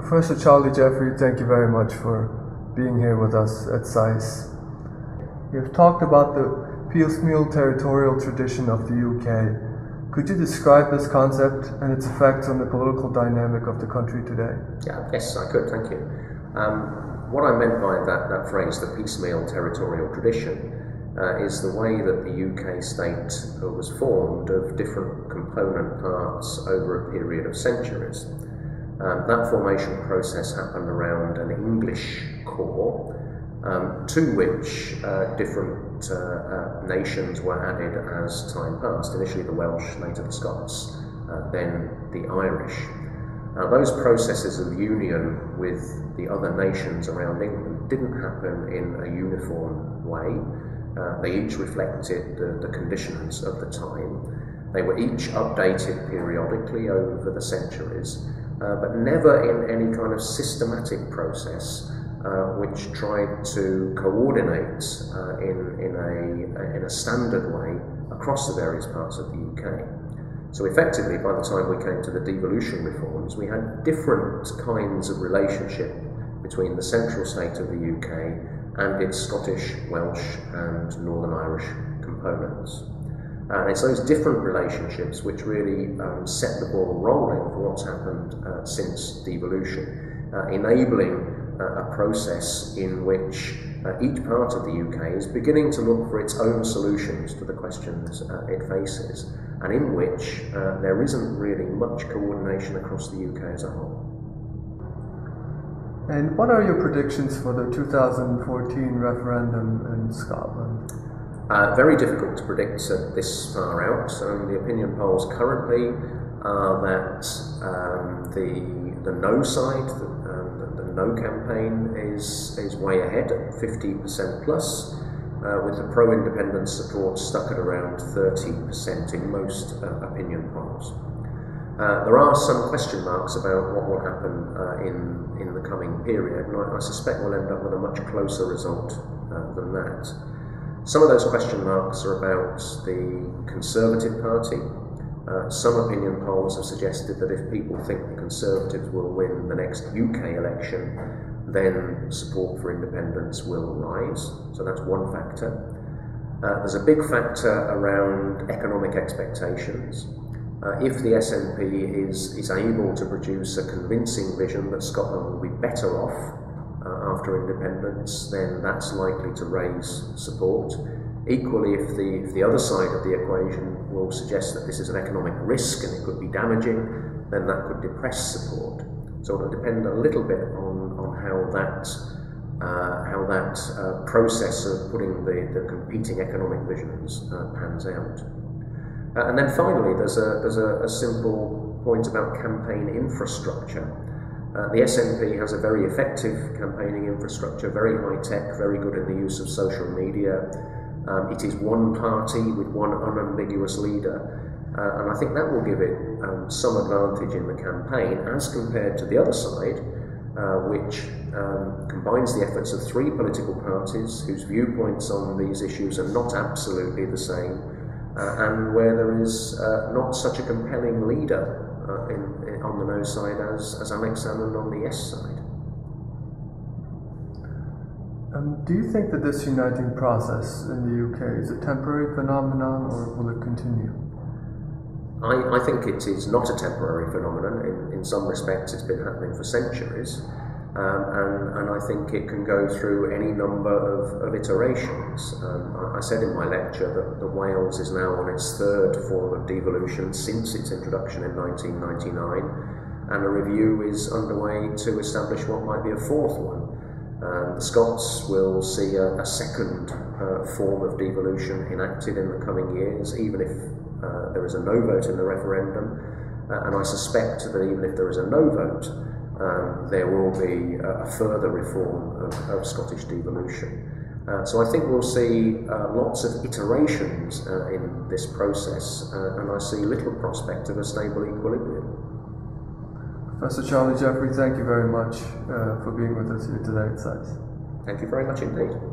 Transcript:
Professor Charlie Jeffery, thank you very much for being here with us at SAIS. You've talked about the piecemeal territorial tradition of the UK. Could you describe this concept and its effects on the political dynamic of the country today? Yeah, yes, I could, thank you. Um, what I meant by that, that phrase, the piecemeal territorial tradition, uh, is the way that the UK state was formed of different component parts over a period of centuries. Um, that formation process happened around an English core, um, to which uh, different uh, uh, nations were added as time passed. Initially the Welsh, later the Scots, uh, then the Irish. Those processes of union with the other nations around England didn't happen in a uniform way. Uh, they each reflected the, the conditions of the time. They were each updated periodically over the centuries, but never in any kind of systematic process uh, which tried to coordinate uh, in, in, a, in a standard way across the various parts of the UK. So effectively, by the time we came to the devolution reforms, we had different kinds of relationship between the central state of the UK and its Scottish, Welsh and Northern Irish components. And it's those different relationships which really um, set the ball rolling for what's happened uh, since devolution, uh, enabling uh, a process in which uh, each part of the UK is beginning to look for its own solutions to the questions uh, it faces, and in which uh, there isn't really much coordination across the UK as a whole. And what are your predictions for the 2014 referendum in Scotland? Uh, very difficult to predict uh, this far out. Um, the opinion polls currently are that um, the the no side, the, um, the, the, no campaign, is is way ahead at 50% plus, uh, with the pro-independence support stuck at around 30% in most uh, opinion polls. Uh, there are some question marks about what will happen uh, in in the coming period, and I, I, suspect we'll end up with a much closer result than that. Some of those question marks are about the Conservative Party. Uh, some opinion polls have suggested that if people think the Conservatives will win the next UK election, then support for independence will rise. So that's one factor. Uh, there's a big factor around economic expectations. Uh, if the SNP is, is able to produce a convincing vision that Scotland will be better off uh, after independence, then that's likely to raise support. Equally, if the, if the other side of the equation will suggest that this is an economic risk and it could be damaging, then that could depress support. So it'll depend a little bit on, on how that, uh, how that uh, process of putting the, the competing economic visions uh, pans out. Uh, and then finally, there's a, there's a, a simple point about campaign infrastructure. Uh, the SNP has a very effective campaigning infrastructure, very high tech, very good in the use of social media. Um, it is one party with one unambiguous leader, uh, and I think that will give it um, some advantage in the campaign as compared to the other side, uh, which um, combines the efforts of three political parties whose viewpoints on these issues are not absolutely the same, uh, and where there is uh, not such a compelling leader uh, in, in, on the no side as, as Alex Salmond on the yes side. Um, do you think that disuniting process in the UK is a temporary phenomenon or will it continue? I, I think it is not a temporary phenomenon. In, in some respects, it's been happening for centuries. Um, and, and I think it can go through any number of, of iterations. Um, I, I, said in my lecture that, that Wales is now on its third form of devolution since its introduction in 1999, and a review is underway to establish what might be a fourth one. Um, the Scots will see a, a second uh, form of devolution enacted in the coming years, even if uh, there is a no vote in the referendum. Uh, and I suspect that even if there is a no vote, um, there will be a, a further reform of, of Scottish devolution. Uh, so I think we'll see uh, lots of iterations uh, in this process, uh, and I see little prospect of a stable equilibrium. Professor Charlie Jeffery, thank you very much uh, for being with us here today at SAIS. Thank you very much indeed.